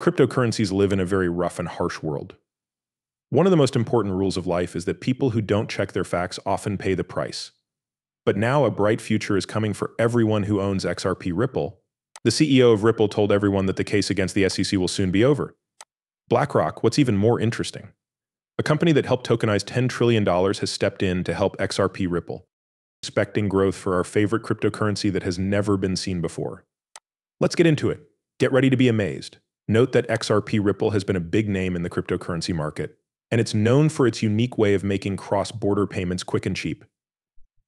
Cryptocurrencies live in a very rough and harsh world. One of the most important rules of life is that people who don't check their facts often pay the price. But now a bright future is coming for everyone who owns XRP Ripple. The CEO of Ripple told everyone that the case against the SEC will soon be over. BlackRock, what's even more interesting, a company that helped tokenize $10 trillion has stepped in to help XRP Ripple, expecting growth for our favorite cryptocurrency that has never been seen before. Let's get into it. Get ready to be amazed. Note that XRP Ripple has been a big name in the cryptocurrency market, and it's known for its unique way of making cross-border payments quick and cheap.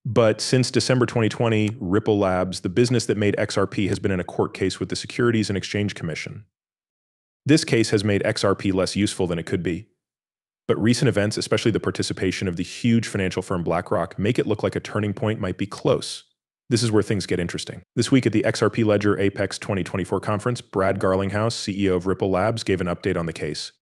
But since December 2020, Ripple Labs, the business that made XRP, has been in a court case with the Securities and Exchange Commission. This case has made XRP less useful than it could be. But recent events, especially the participation of the huge financial firm BlackRock, make it look like a turning point might be close. This is where things get interesting. This week at the XRP Ledger Apex 2024 conference, Brad Garlinghouse, CEO of Ripple Labs, gave an update on the case.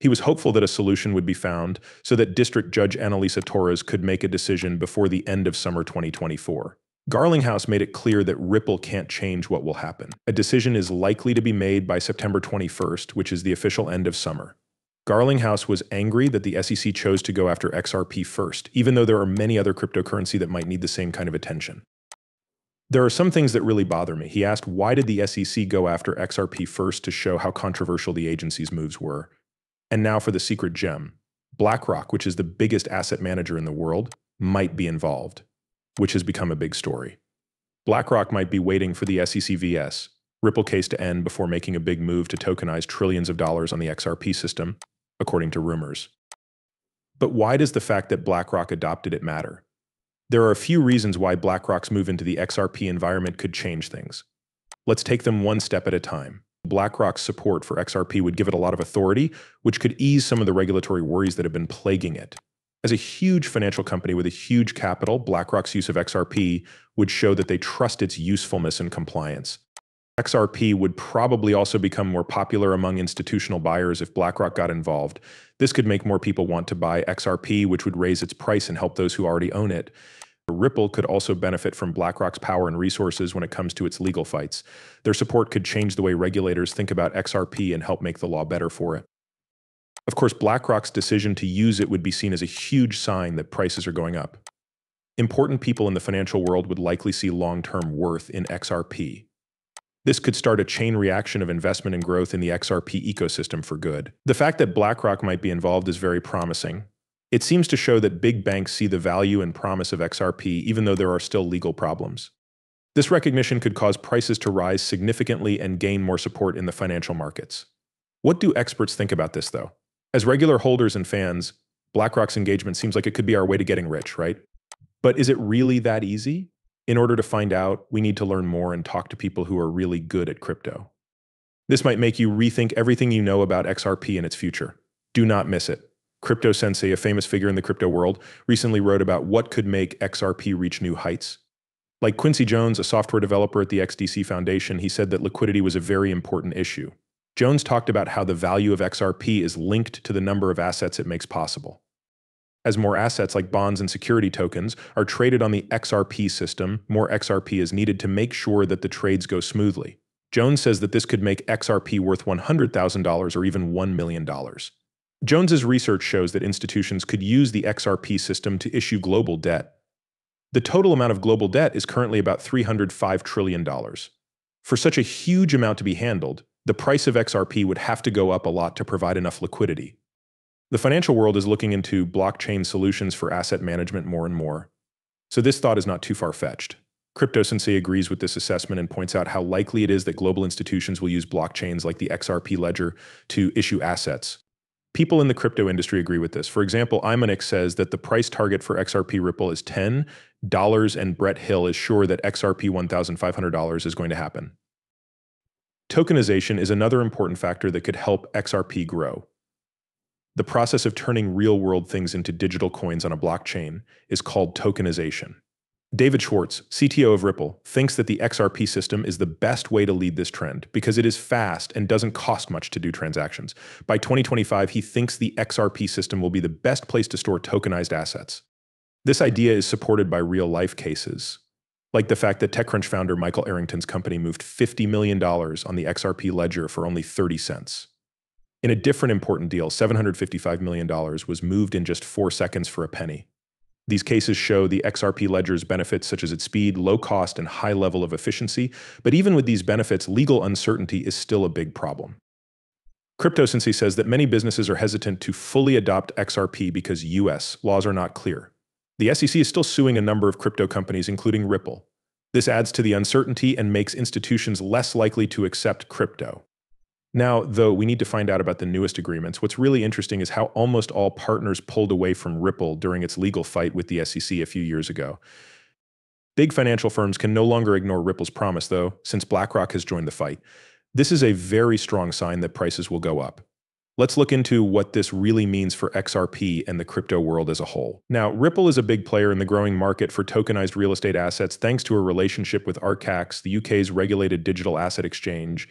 He was hopeful that a solution would be found so that District Judge Analisa Torres could make a decision before the end of summer 2024. Garlinghouse made it clear that Ripple can't change what will happen. A decision is likely to be made by September 21st, which is the official end of summer. Garlinghouse was angry that the SEC chose to go after XRP first, even though there are many other cryptocurrency that might need the same kind of attention. There are some things that really bother me. He asked, why did the SEC go after XRP first to show how controversial the agency's moves were? And now for the secret gem. BlackRock, which is the biggest asset manager in the world, might be involved, which has become a big story. BlackRock might be waiting for the SEC VS, Ripple case to end before making a big move to tokenize trillions of dollars on the XRP system, according to rumors. But why does the fact that BlackRock adopted it matter? There are a few reasons why BlackRock's move into the XRP environment could change things. Let's take them one step at a time. BlackRock's support for XRP would give it a lot of authority, which could ease some of the regulatory worries that have been plaguing it. As a huge financial company with a huge capital, BlackRock's use of XRP would show that they trust its usefulness and compliance. XRP would probably also become more popular among institutional buyers if BlackRock got involved. This could make more people want to buy XRP, which would raise its price and help those who already own it. Ripple could also benefit from BlackRock's power and resources when it comes to its legal fights. Their support could change the way regulators think about XRP and help make the law better for it. Of course, BlackRock's decision to use it would be seen as a huge sign that prices are going up. Important people in the financial world would likely see long-term worth in XRP. This could start a chain reaction of investment and growth in the XRP ecosystem for good. The fact that BlackRock might be involved is very promising. It seems to show that big banks see the value and promise of XRP even though there are still legal problems. This recognition could cause prices to rise significantly and gain more support in the financial markets. What do experts think about this, though? As regular holders and fans, BlackRock's engagement seems like it could be our way to getting rich, right? But is it really that easy? In order to find out, we need to learn more and talk to people who are really good at crypto. This might make you rethink everything you know about XRP and its future. Do not miss it. Crypto Sensei, a famous figure in the crypto world, recently wrote about what could make XRP reach new heights. Like Quincy Jones, a software developer at the XDC Foundation, he said that liquidity was a very important issue. Jones talked about how the value of XRP is linked to the number of assets it makes possible. As more assets like bonds and security tokens are traded on the XRP system, more XRP is needed to make sure that the trades go smoothly. Jones says that this could make XRP worth $100,000 or even $1 million. Jones's research shows that institutions could use the XRP system to issue global debt. The total amount of global debt is currently about $305 trillion. For such a huge amount to be handled, the price of XRP would have to go up a lot to provide enough liquidity. The financial world is looking into blockchain solutions for asset management more and more. So this thought is not too far-fetched. Crypto Sensei agrees with this assessment and points out how likely it is that global institutions will use blockchains like the XRP ledger to issue assets. People in the crypto industry agree with this. For example, Imonix says that the price target for XRP Ripple is $10, and Brett Hill is sure that XRP $1,500 is going to happen. Tokenization is another important factor that could help XRP grow. The process of turning real world things into digital coins on a blockchain is called tokenization. David Schwartz, CTO of Ripple, thinks that the XRP system is the best way to lead this trend because it is fast and doesn't cost much to do transactions. By 2025, he thinks the XRP system will be the best place to store tokenized assets. This idea is supported by real life cases. like the fact that TechCrunch founder Michael Arrington's company moved $50 million on the XRP ledger for only 30 cents. In a different important deal, $755 million was moved in just four seconds for a penny. These cases show the XRP ledger's benefits such as its speed, low cost, and high level of efficiency, but even with these benefits, legal uncertainty is still a big problem. Crypto Sensei says that many businesses are hesitant to fully adopt XRP because US laws are not clear. The SEC is still suing a number of crypto companies, including Ripple. This adds to the uncertainty and makes institutions less likely to accept crypto. Now, though we need to find out about the newest agreements, what's really interesting is how almost all partners pulled away from Ripple during its legal fight with the SEC a few years ago. Big financial firms can no longer ignore Ripple's promise, though, since BlackRock has joined the fight. This is a very strong sign that prices will go up. Let's look into what this really means for XRP and the crypto world as a whole. Now, Ripple is a big player in the growing market for tokenized real estate assets thanks to a relationship with Archax, the UK's regulated digital asset exchange.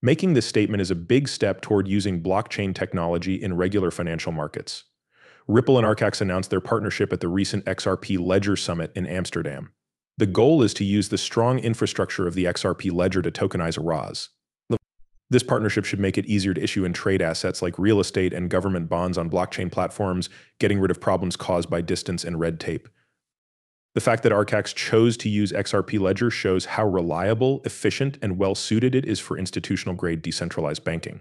Making this statement is a big step toward using blockchain technology in regular financial markets. Ripple and Archax announced their partnership at the recent XRP Ledger Summit in Amsterdam. The goal is to use the strong infrastructure of the XRP Ledger to tokenize RAS. This partnership should make it easier to issue and trade assets like real estate and government bonds on blockchain platforms, getting rid of problems caused by distance and red tape. The fact that Archax chose to use XRP Ledger shows how reliable, efficient, and well suited it is for institutional grade decentralized banking.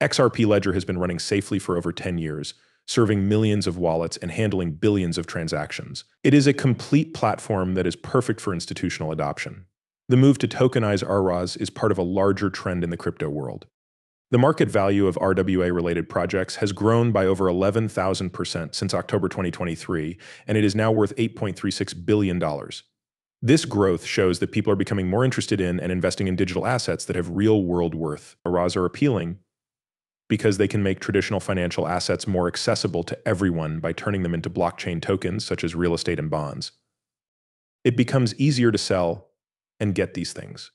XRP Ledger has been running safely for over 10 years, serving millions of wallets and handling billions of transactions. It is a complete platform that is perfect for institutional adoption. The move to tokenize RAS is part of a larger trend in the crypto world. The market value of RWA related projects has grown by over 11,000% since October 2023, and it is now worth $8.36 billion. This growth shows that people are becoming more interested in and investing in digital assets that have real world worth. RAS are appealing because they can make traditional financial assets more accessible to everyone by turning them into blockchain tokens such as real estate and bonds. It becomes easier to sell and get these things,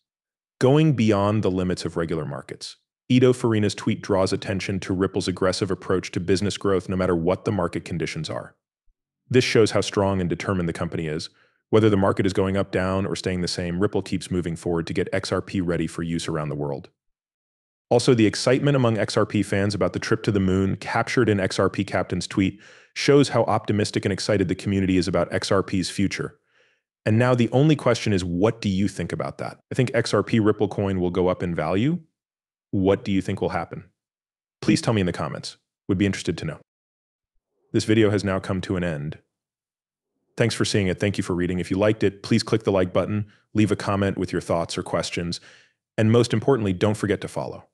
going beyond the limits of regular markets. Edo Farina's tweet draws attention to Ripple's aggressive approach to business growth no matter what the market conditions are. This shows how strong and determined the company is. Whether the market is going up, down, or staying the same, Ripple keeps moving forward to get XRP ready for use around the world. Also, the excitement among XRP fans about the trip to the moon, captured in XRP Captain's tweet, shows how optimistic and excited the community is about XRP's future. And now the only question is, what do you think about that? I think XRP Ripple coin will go up in value. What do you think will happen? Please tell me in the comments. Would be interested to know. This video has now come to an end. Thanks for seeing it. Thank you for reading. If you liked it, please click the like button, leave a comment with your thoughts or questions, and most importantly, don't forget to follow.